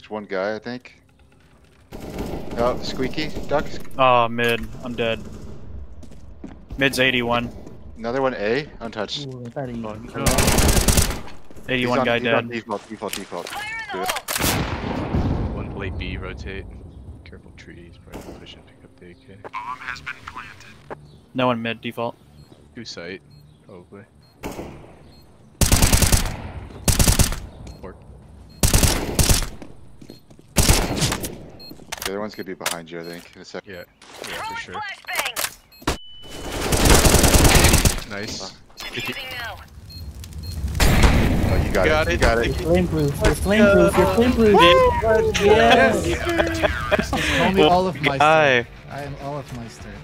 Just one guy, I think. Oh, squeaky duck. Oh, mid. I'm dead. Mid's 81. Another one A, untouched. Ooh, I thought he- Oh, He's 81 on- guy he's on dead. Default, default, default. One late B rotate. Careful trees, probably pushing pick up the AK. Bomb has been planted. No one mid default. Two sight, probably. The other one's gonna be behind you, I think, in a second. yeah, yeah for sure. Nice. Oh, you got, Got it. it. You got it. You're flame proof. You're flame proof. You're flame proof. Yes. Call me oh olofmeister. I am olofmeister.